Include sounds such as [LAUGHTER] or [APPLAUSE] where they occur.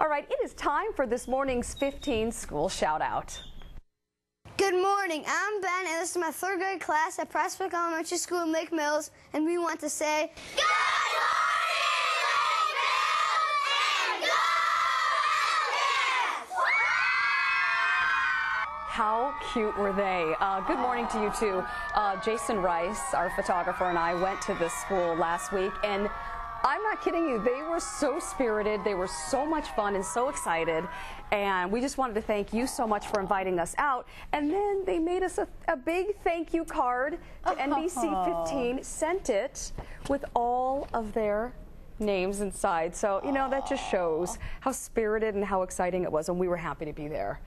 All right, it is time for this morning's 15 school shout out. Good morning. I'm Ben, and this is my third grade class at Prospect Elementary School in Lake Mills, and we want to say Good morning How cute were they? Uh, good morning to you too. Uh, Jason Rice, our photographer, and I went to this school last week, and I'm not kidding you. They were so spirited. They were so much fun and so excited. And we just wanted to thank you so much for inviting us out. And then they made us a, a big thank you card to [LAUGHS] NBC 15, sent it with all of their names inside. So, you know, that just shows how spirited and how exciting it was. And we were happy to be there.